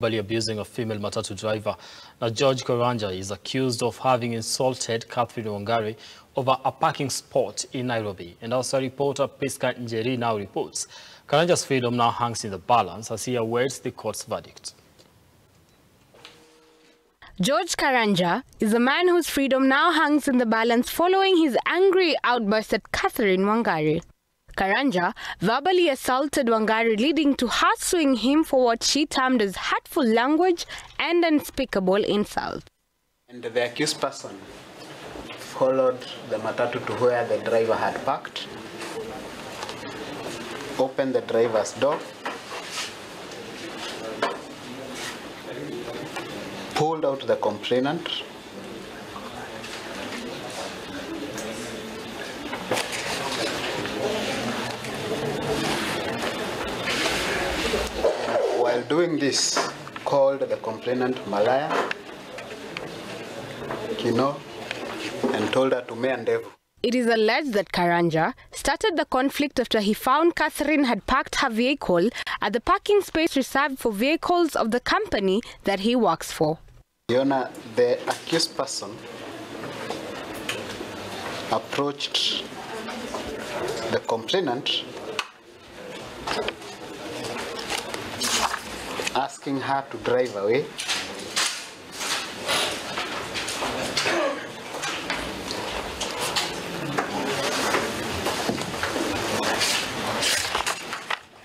Verbally abusing a female matatu driver. Now, George Karanja is accused of having insulted Catherine Wangari over a parking spot in Nairobi. And also reporter Priska Njeri now reports Karanja's freedom now hangs in the balance as he awaits the court's verdict. George Karanja is a man whose freedom now hangs in the balance following his angry outburst at Catherine Wangari. Karanja verbally assaulted Wangari, leading to her suing him for what she termed as hurtful language and unspeakable insult. And the accused person followed the matatu to where the driver had parked, opened the driver's door, pulled out the complainant, doing this, called the complainant Malaya, Kino, and told her to mea ndevu. It is alleged that Karanja started the conflict after he found Catherine had parked her vehicle at the parking space reserved for vehicles of the company that he works for. Your Honor, the accused person approached the complainant asking her to drive away.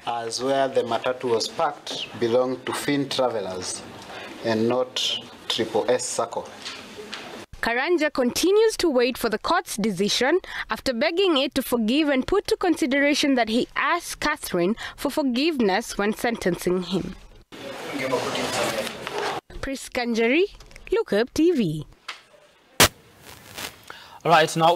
As where the matatu was parked belonged to Finn Travelers and not Triple S Circle. Karanja continues to wait for the court's decision after begging it to forgive and put to consideration that he asked Catherine for forgiveness when sentencing him. Priska Njeri, Look Up TV. All right, now